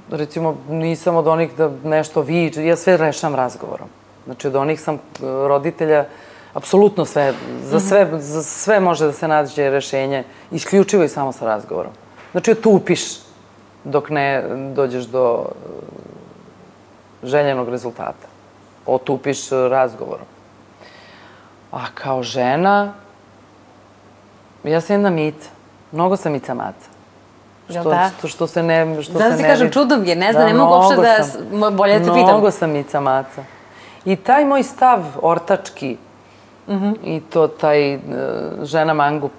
recimo, nisam od onih da nešto vi, ja sve rešam razgovorom. Znači, od onih sam roditelja, apsolutno sve, za sve, za sve može da se nađe rešenje, isključivo i samo sa razgovorom. Znači, otupiš dok ne dođeš do željenog rezultata. Otupiš razgovorom. A kao žena, ja sam jedna mica. Mnogo sam mica maca. Što, da? što, što se ne... Što Zato se ti ne kažem, čudom je, ne znam, da, ne mogu uopšte da... Sam, bolje da te pitam. Mnogo sam mica maca. I taj moj stav ortački, mm -hmm. i to taj uh, žena mangup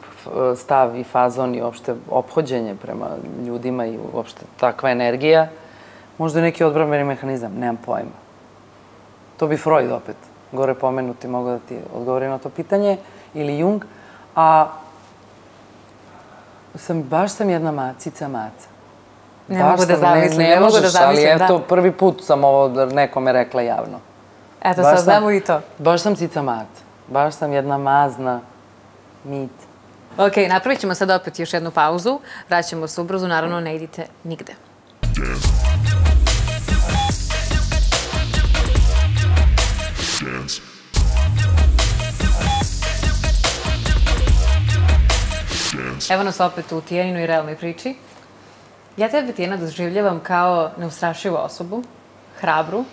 stav i fazon i uopšte ophođenje prema ljudima i uopšte takva energija, Možda je neki odbrambeni mehanizam, nemam pojma. To bi Freud opet, gore pomenuti, mogu da ti odgovori na to pitanje, ili Jung, a sam, baš sam jedna macica maca. Ne baš mogu da zamislim, ne, ne, ne mogu da zamislim, ali eto, da. prvi put sam ovo nekome rekla javno. Eto, baš sad znamo i to. Baš sam cica maca. Baš sam jedna mazna mit. Ok, napravit ćemo sad opet još jednu pauzu. Vraćamo se ubrzo, naravno ne idite nigde. Dance. Evo nas opet u Tijaninoj realnoj priči. Ja tebe, Tijena, doživljavam kao neustrašivu osobu, hrabru.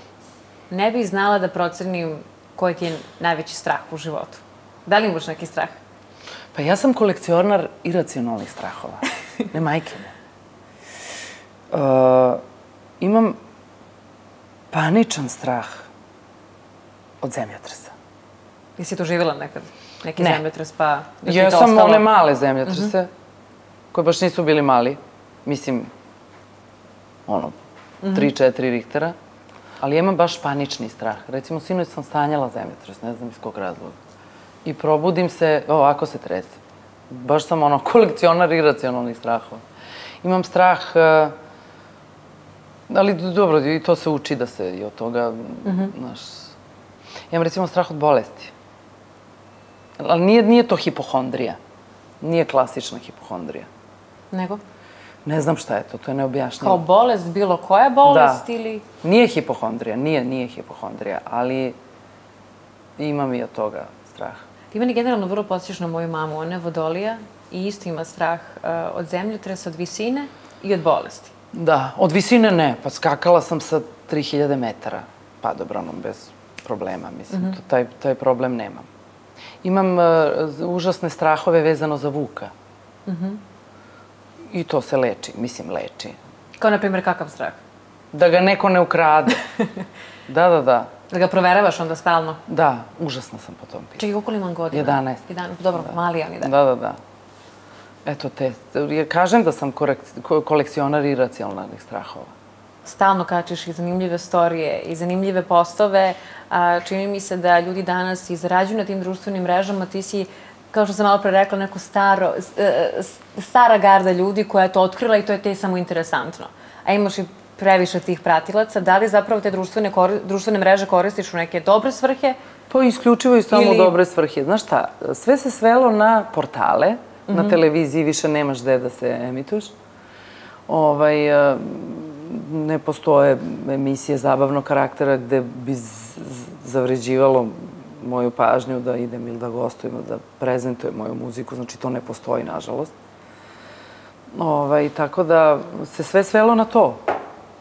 Ne bih znala da procenim koji ti je najveći strah u životu. Da li imaš neki strah? Pa ja sam kolekcionar iracionalnih strahova. Ne majke me. Uh, imam paničan strah od zemljotresa. Jesi to živjela nekad? Neki ne. zemljotres pa... Da ja sam ostalo? one male zemljotrese, uh mhm. -huh. koje baš nisu bili mali. Mislim, ono, uh -huh. 3-4 Richtera. Ali imam baš panični strah. Recimo, sinoć sam stanjala zemljotres, ne znam iz kog razloga. I probudim se, ovako se trese. Baš sam ono kolekcionar iracionalnih strahova. Imam strah, uh, ali dobro, i to se uči da se i od toga, mhm. -huh. znaš, imam recimo strah od bolesti. Ali nije, nije to hipohondrija. Nije klasična hipohondrija. Nego? Ne znam šta je to, to je neobjašnjivo. Kao bolest, bilo koja bolest da. ili... Nije hipohondrija, nije, nije hipohondrija, ali imam i od toga strah. Ti meni generalno vrlo podsjećaš na moju mamu. Ona je vodolija i isto ima strah uh, od zemljotresa, od visine i od bolesti. Da, od visine ne. Pa skakala sam sa 3000 metara padobranom bez problema. Mislim, mm -hmm. to, taj, taj problem nemam. Imam uh, užasne strahove vezano za vuka. Mm -hmm. I to se leči, mislim, leči. Kao, na primjer, kakav strah? Da ga neko ne ukrade. da, da, da. Da ga proveravaš onda stalno? Da, užasna sam po tom pitanju. Čekaj, koliko imam godina? 11. 11, dobro, da. mali oni da. Da, da, da. Eto te, ja kažem da sam kolekcionar iracionalnih strahova. Stalno kačiš i zanimljive storije i zanimljive postove. A, čini mi se da ljudi danas izrađuju na tim društvenim mrežama. Ti si, kao što sam malo pre rekla, neko staro, e, stara garda ljudi koja je to otkrila i to je te samo interesantno. A imaš i previše tih pratilaca, da li zapravo te društvene, društvene mreže koristiš u neke dobre svrhe? Pa isključivo i samo ili... dobre svrhe. Znaš šta, sve se svelo na portale, mm -hmm. na mhm. televiziji više nemaš gde da se emituješ. Ovaj, e, ne postoje emisije zabavnog karaktera gde bi zavređivalo moju pažnju da idem ili da gostujem, da prezentujem moju muziku, znači to ne postoji, nažalost. Ovaj, tako da se sve svelo na to.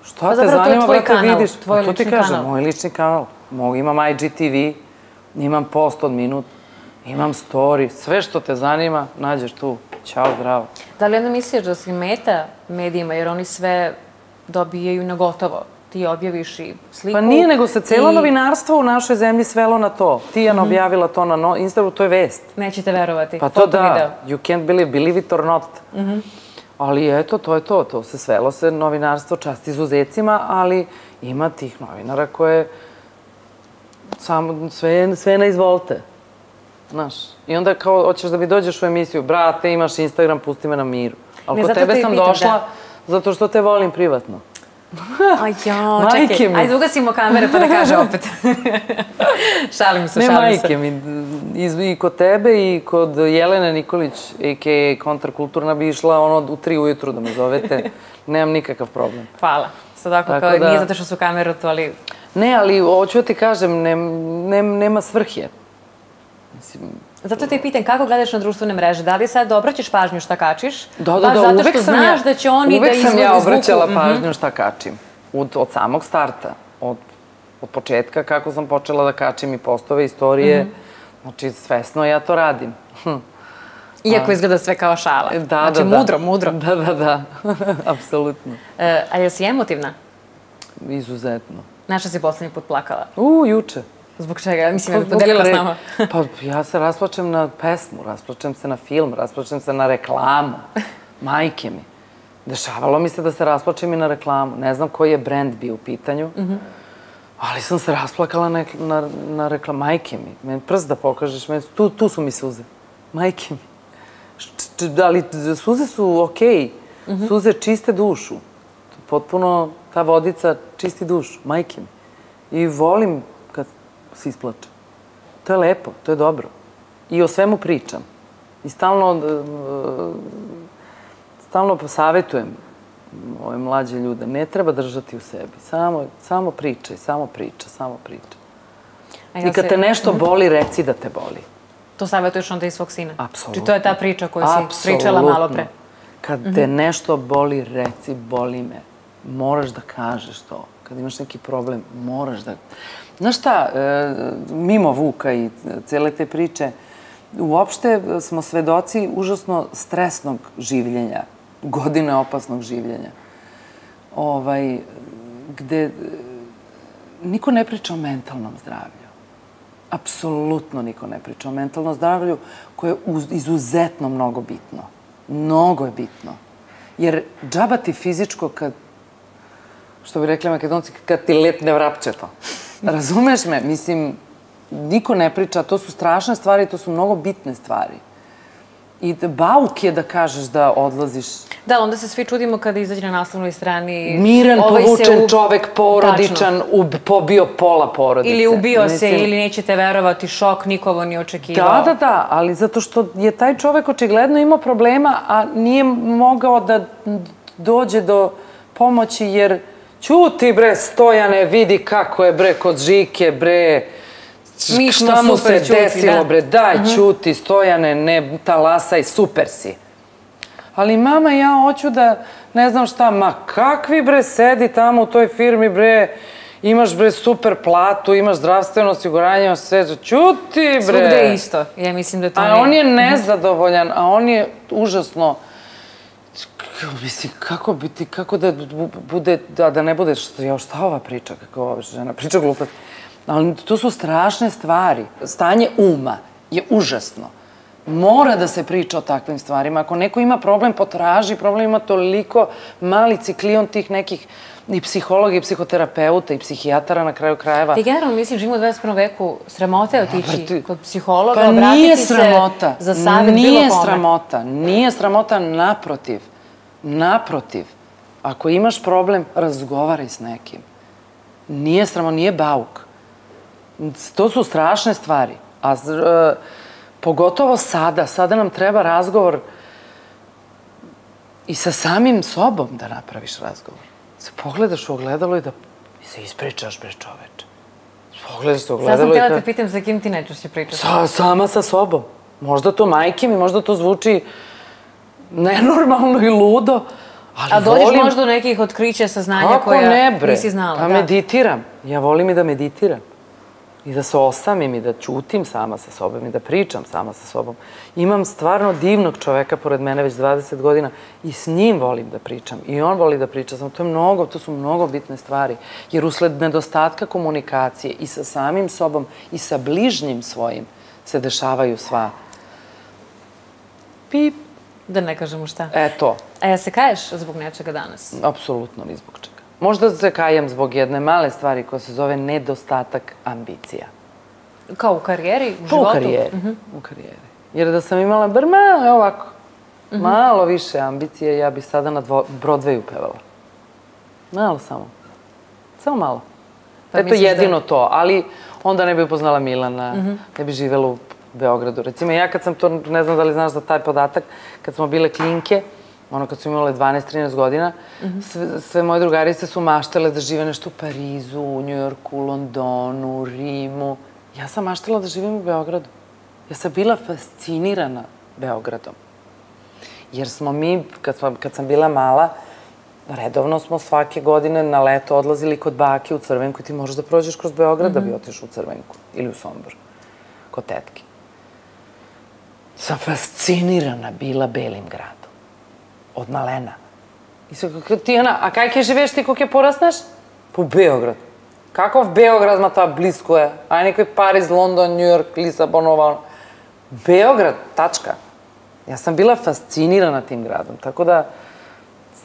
Šta pa te zanima, brate, kanal, vidiš? Tvoj to ti kažem, kanal. moj lični kanal. Moj, imam IGTV, imam post od minut, imam story, sve što te zanima, nađeš tu. Ćao, zdravo. Da li onda misliš da si meta medijima, jer oni sve dobijaju na gotovo? Ti objaviš i sliku. Pa nije, nego se celo i... novinarstvo u našoj zemlji svelo na to. Tijana mm -hmm. objavila to na no, Instagramu, to je vest. Nećete verovati. Pa to da, video. you can't believe, believe it or not. Mm -hmm. Ali eto, to je to. To se svelo se novinarstvo časti izuzecima, ali ima tih novinara koje samo sve, sve na izvolte. Znaš. I onda kao, hoćeš da mi dođeš u emisiju, brate, imaš Instagram, pusti me na miru. Ali kod tebe sam pitam, došla da. Zato što te volim privatno. Aj jo, čekaj, mi. ajde ugasimo kamere pa da kaže opet. šalim se, ne, šalim majke se. mi, i, i kod tebe i kod Jelene Nikolić, a.k.a. kontrakulturna, bi išla ono u tri ujutru da me zovete. Nemam nikakav problem. Hvala. Sad ako kao, da... nije zato što su kameru to, ali... Ne, ali hoću da ti kažem, ne, ne, nema svrhje. Mislim, Zato te pitam kako gledaš na društvene mreže. Da li sad obraćaš pažnju šta kačiš? Da, da, da, zato uvek što sam znaš ja, da će oni da izvuku... Uvek sam ja obraćala izvuku. pažnju mhm. šta kačim. Od, od samog starta. Od, od početka kako sam počela da kačim i postove, istorije. Mm -hmm. Znači, svesno ja to radim. Hm. Iako izgleda sve kao šala. Da, znači, da, da. mudro, mudro. Da, da, da. Apsolutno. E, a jesi emotivna? Izuzetno. Naša si poslednji put plakala? U, juče. Zbog čega? Mislim, da podelila s nama. pa ja se rasplačem na pesmu, rasplačem se na film, rasplačem se na reklamu. Majke mi. Dešavalo mi se da se rasplačem i na reklamu. Ne znam koji je brend bio u pitanju, mm -hmm. ali sam se rasplakala na, na, na reklamu. Majke mi. Meni prst da pokažeš, meni, tu, tu su mi suze. Majke mi. Da li suze su okej. Okay. Mm -hmm. Suze čiste dušu. Potpuno ta vodica čisti dušu. Majke mi. I volim se isplače. To je lepo, to je dobro. I o svemu pričam. I stalno, e, stalno posavetujem ove mlađe ljude. Ne treba držati u sebi. Samo, samo pričaj, samo priča, samo priča. Ja I kad se... te nešto mhm. boli, reci da te boli. To savjetuješ onda i svog sina? Apsolutno. Či to je ta priča koju si Absolutno. pričala malo pre? Kad mm -hmm. te nešto boli, reci, boli me. Moraš da kažeš to. Kad imaš neki problem, moraš da... Znaš šta, e, mimo Vuka i cele te priče, uopšte smo svedoci užasno stresnog življenja, godine opasnog življenja. Ovaj, gde e, niko ne priča o mentalnom zdravlju. Apsolutno niko ne priča o mentalnom zdravlju, koje je izuzetno mnogo bitno. Mnogo je bitno. Jer džaba ti fizičko kad, što bi rekli makedonci, kad ti letne vrapčeto. Razumeš me? Mislim, niko ne priča, to su strašne stvari, to su mnogo bitne stvari. I bauk je da kažeš da odlaziš. Da, onda se svi čudimo kada izađe na naslovnoj strani. Miran, ovaj povučen u... čovek, porodičan, ub, pobio pola porodice. Ili ubio Mislim... se, ili nećete verovati, šok, niko ovo nije očekivao. Da, da, da, ali zato što je taj čovek očigledno imao problema, a nije mogao da dođe do pomoći, jer Ćuti bre, Stojane, vidi kako je bre kod Žike bre. Mišno, šta mu super, se desilo, da. bre, daj, ćuti, stojane, ne talasaj, super si. Ali mama, ja hoću da, ne znam šta, ma kakvi bre, sedi tamo u toj firmi, bre, imaš bre super platu, imaš zdravstveno osiguranje, imaš sve, ćuti bre. Svugde je isto. Ja mislim da to A nije. on je nezadovoljan, a on je užasno... K- Mislim, kako biti, kako da bu- bude, da, da ne bude, što, jo, šta ova priča, kako ova žena priča glupat. Ali to su strašne stvari. Stanje uma je užasno. Mora da se priča o takvim stvarima. Ako neko ima problem, potraži. Problem ima toliko mali ciklion tih nekih i psihologa, i psihoterapeuta, i psihijatara na kraju krajeva. Ti generalno mislim, živimo u 21. veku, sramota je otići Vrti- kod psihologa, Pa obratiti nije se sramota. za savjet nije bilo kome. sramota. Nije sramota, naprotiv. Naprotiv. Ako imaš problem, razgovaraj s nekim. Nije sramota, nije bauk. To su strašne stvari. A e, pogotovo sada, sada nam treba razgovor i sa samim sobom da napraviš razgovor. Se pogledaš u ogledalo i da i se ispričaš, bre čoveče. Pogledaš se u Sad sam ogledalo i htjela da... te pitam sa kim ti najčešće pričaš. Sa, sama sa sobom. Možda to majke mi, možda to zvuči nenormalno i ludo, ali A dođeš volim... možda do nekih otkrića, saznanja Kako koja ne, bre? nisi znala. Pa da. meditiram. Ja volim i da meditiram. I da se osamim i da ćutim sama sa sobom i da pričam sama sa sobom. Imam stvarno divnog čoveka pored mene već 20 godina i s njim volim da pričam. I on voli da priča. Samo to je mnogo, to su mnogo bitne stvari. Jer usled nedostatka komunikacije i sa samim sobom i sa bližnjim svojim se dešavaju sva pip, Da ne kažemo šta. e to. A ja se kaješ zbog nečega danas? Apsolutno ni zbog čega. Možda se kajem zbog jedne male stvari koja se zove nedostatak ambicija. Kao u karijeri, u Pa životu? u karijeri. U karijeri. Jer da sam imala bar malo, ovako, malo više ambicije, ja bi sada na dvo, Broadwayu pevala. Malo samo. Samo malo. Pa Eto da- jedino to, ali onda ne bi upoznala Milana, ne bi živela u Beogradu. Recimo, ja kad sam to, ne znam da li znaš za taj podatak, kad smo bile klinke, ono kad su imale 12-13 godina, sve, sve moje drugarice su maštale da žive nešto u Parizu, u Njujorku, u Londonu, u Rimu. Ja sam maštala da živim u Beogradu. Ja sam bila fascinirana Beogradom. Jer smo mi, kad, smo, kad sam bila mala, redovno smo svake godine na leto odlazili kod bake u Crvenku i ti možeš da prođeš kroz Beograd da bi otišao u Crvenku ili u Sombor, kod tetke. Са фасцинирана била Белим градом. Од малена. И се како ти, Ана, а кај ќе живееш ти кога ќе пораснеш? По Београд. Каков Београд, ма тоа близко е. А некој Париз, Лондон, Њујорк, Лисабон, ова. Београд, тачка. Јас сам била фасцинирана тим градом, така да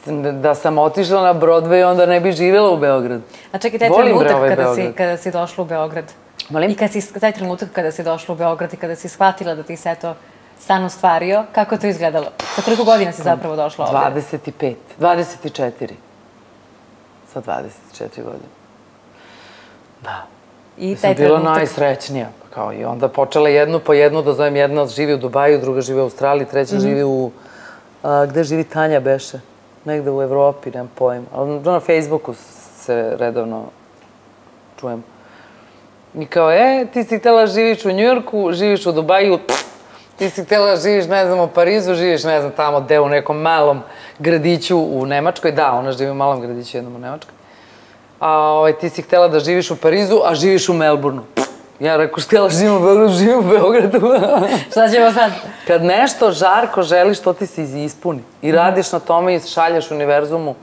да сам отишла на Бродвеј, онда не би живела у Београд. А чекајте, тај тренуток кога Београд. си, кога си дошла у Београд. Молим? И кога си, тај тренуток кога си дошла у Београд и кога си схватила да ти се тоа san ostvario, kako je to izgledalo? Sa koliko godina si zapravo došla ovde? 25, 24. Sa 24 godine. Da. I taj sam bila najsrećnija. Kao i onda počela jednu po jednu da zovem jedna živi u Dubaju, druga živi u Australiji, treća Mhm. živi u... A, gde živi Tanja Beše? Negde u Evropi, nemam pojma. Ali na Facebooku se redovno čujem. I kao, e, ti si htjela živiš u Njujorku, živiš u Dubaju, pff, ti si htjela živiš, ne znam, u Parizu, živiš, ne znam, tamo gde u nekom malom gradiću u Nemačkoj. Da, ona živi u malom gradiću jednom u Nemačkoj. A ovaj, ti si htjela da živiš u Parizu, a živiš u Melbourneu. Ja rekao, htjela živim u Beogradu, živim u Beogradu. Šta ćemo sad? Kad nešto žarko želiš, to ti se ispuni. I radiš na tome i šalješ univerzumu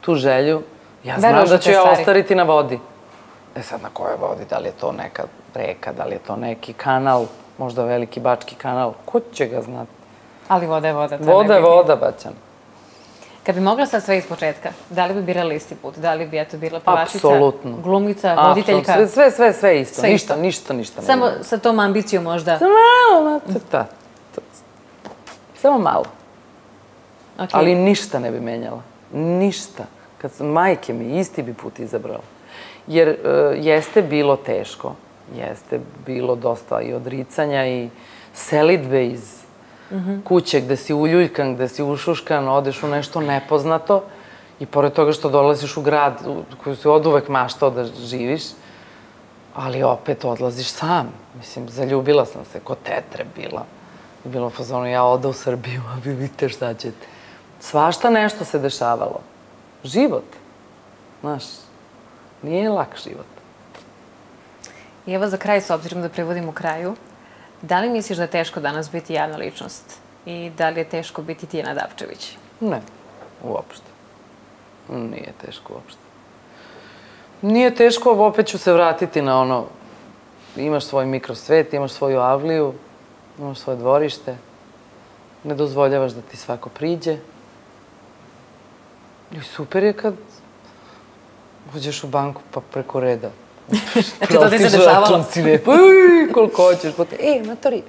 tu želju. Ja znam da te ću ja ostariti na vodi. E sad, na kojoj vodi? Da li je to neka reka, da li je to neki kanal, možda veliki bački kanal? Ko će ga znati? Ali voda je voda. Voda je voda, baćan. Kad bi mogla sad sve iz početka, da li bi birala isti put? Da li bi eto bila pevačica, glumica, voditeljka? Sve, sve, sve, sve isto. Sve ništa, isto. ništa, ništa. Samo sa tom ambicijom možda. Samo malo, ta, to, samo malo. Okay. Ali ništa ne bi menjala. Ništa. Kad sam majke mi, isti bi put izabrala. Jer e, jeste bilo teško. Jeste bilo dosta i odricanja i selidbe iz kuće gde si uljuljkan, gde si ušuškan, odeš u nešto nepoznato i pored toga što dolaziš u grad u koji si od uvek maštao da živiš, ali opet odlaziš sam. Mislim, zaljubila sam se, ko tetre bila. I bilo fazonu, ja oda u Srbiju, a vi vidite šta ćete. Svašta nešto se dešavalo. Život. Znaš, nije lak život. I evo za kraj, s obzirom da prevodimo kraju, da li misliš da je teško danas biti javna ličnost? I da li je teško biti Tijena Dapčević? Ne, uopšte. Nije teško uopšte. Nije teško, opet ću se vratiti na ono, imaš svoj mikrosvet, imaš svoju avliju, imaš svoje dvorište, ne dozvoljavaš da ti svako priđe. I super je kad uđeš u banku pa preko reda. Znači, to ti se dešavalo? Uj, koliko hoćeš. E, matori.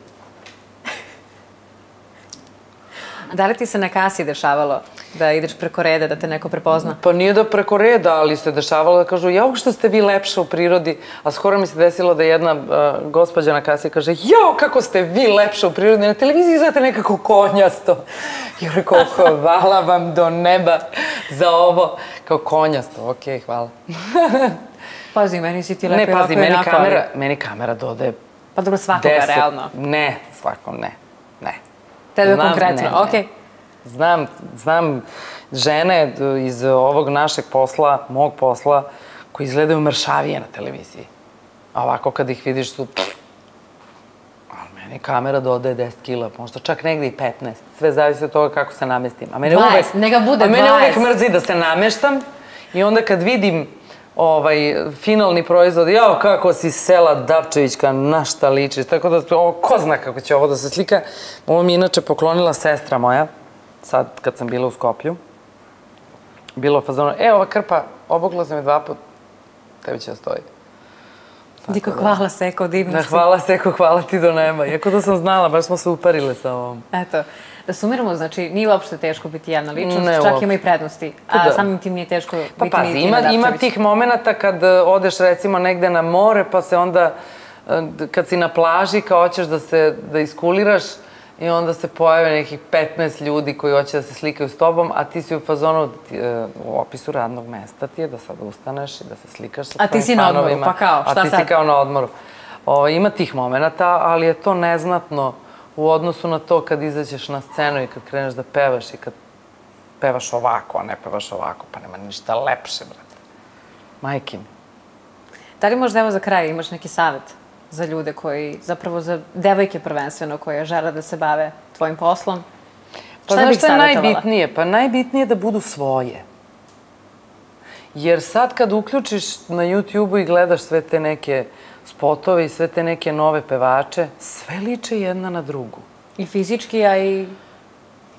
A da li ti se na kasi dešavalo da ideš preko reda, da te neko prepozna? Pa nije da preko reda, ali se dešavalo da kažu, jao što ste vi lepša u prirodi, a skoro mi se desilo da jedna uh, gospođa na kasi kaže, jao kako ste vi lepša u prirodi, na televiziji izgledate nekako konjasto. I rekao, hvala vam do neba za ovo, kao konjasto, okej, okay, hvala. Pazi, meni si ti lepo ne, pazi, meni kamera, meni kamera dode Pa dobro, svakoga, deset, realno. Ne, svakom ne, ne. Tebe znam, konkretno, okej. Okay. Znam, znam žene iz ovog našeg posla, mog posla, koji izgledaju mršavije na televiziji. A ovako kad ih vidiš su... Ali meni kamera dodaje 10 kila, možda čak negde i 15. Sve zavisi od toga kako se namestim. A mene 20, uvek, neka bude 20. A mene uvek mrzi da se nameštam i onda kad vidim ovaj, finalni proizvod, jao, kako si sela Dapčevićka, na šta ličiš, tako da, ovo, ko zna kako će ovo da se slika. Ovo mi inače poklonila sestra moja, sad kad sam bila u Skoplju. Bilo fazonu, e, ova krpa, obogla sam je dva put, tebi će da stoji. Diko, da, hvala Seko, divno da, hvala Seko, hvala ti do nema. Iako da sam znala, baš smo se uparile sa ovom. Eto, da sumiramo, znači, nije uopšte teško biti jedna ličnost, ne, čak ima i prednosti. A da. samim tim nije teško pa, biti pazi, ima, ima tih momenta kad e, odeš recimo negde na more, pa se onda, e, kad si na plaži, kao hoćeš da se, da iskuliraš, i onda se pojave nekih 15 ljudi koji hoće da se slikaju s tobom, a ti si u fazonu, e, u opisu radnog mesta ti je da sad ustaneš i da se slikaš sa tvojim fanovima. A ti si na odmoru, pa kao, šta sad? A ti si kao na odmoru. O, ima tih momenta, ali je to neznatno u odnosu na to kad izađeš na scenu i kad kreneš da pevaš i kad pevaš ovako, a ne pevaš ovako, pa nema ništa lepše, brate. Majke mi. Da li možda evo za kraj imaš neki savet za ljude koji, zapravo za devojke prvenstveno koje žele da se bave tvojim poslom? Pa znaš šta je najbitnije? Pa najbitnije je da budu svoje. Jer sad kad uključiš na YouTube-u i gledaš sve te neke spotove i sve te neke nove pevače, sve liče jedna na drugu. I fizički, a i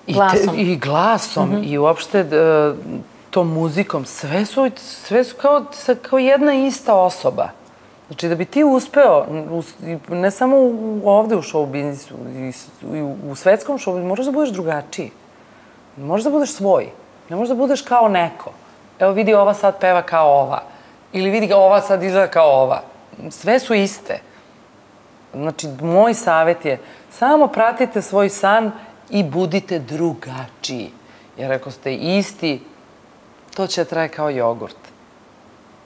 glasom. I, te, i glasom, mm -hmm. i uopšte uh, tom muzikom. Sve su, sve su kao, kao jedna ista osoba. Znači, da bi ti uspeo, ne samo ovde u show biznisu, i u svetskom show moraš da budeš drugačiji. Možeš da budeš svoj. Ne možeš da budeš kao neko. Evo vidi ova sad peva kao ova. Ili vidi ova sad izgleda kao ova. Sve su iste. Znači, moj savjet je samo pratite svoj san i budite drugačiji. Jer ako ste isti, to će traje kao jogurt.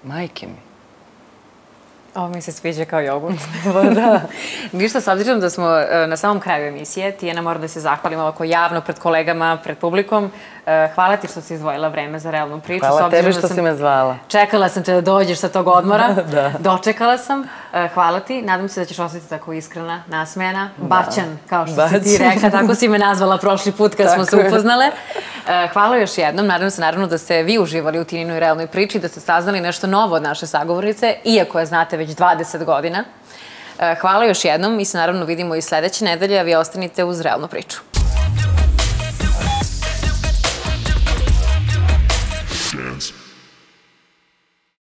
Majke mi. Ovo mi se sviđa kao jogurt. pa da. Ništa, s obzirom da smo e, na samom kraju emisije, Tijena mora da se zahvalim ovako javno pred kolegama, pred publikom. E, hvala ti što si izdvojila vreme za realnu priču. Hvala tebi da što da sam... si me zvala. Čekala sam te da dođeš sa tog odmora. da. Dočekala sam. E, hvala ti. Nadam se da ćeš ostati tako iskrena, nasmejana. Da. Baćan, kao što Baćan. si ti rekla. Tako si me nazvala prošli put kad smo se upoznale. Hvala još jednom. Nadam se naravno da ste vi uživali u Tininoj realnoj priči, da ste saznali nešto novo od naše sagovornice, iako je znate već 20 godina. Hvala još jednom. Mi se naravno vidimo i sledeće nedelje, a vi ostanite uz realnu priču.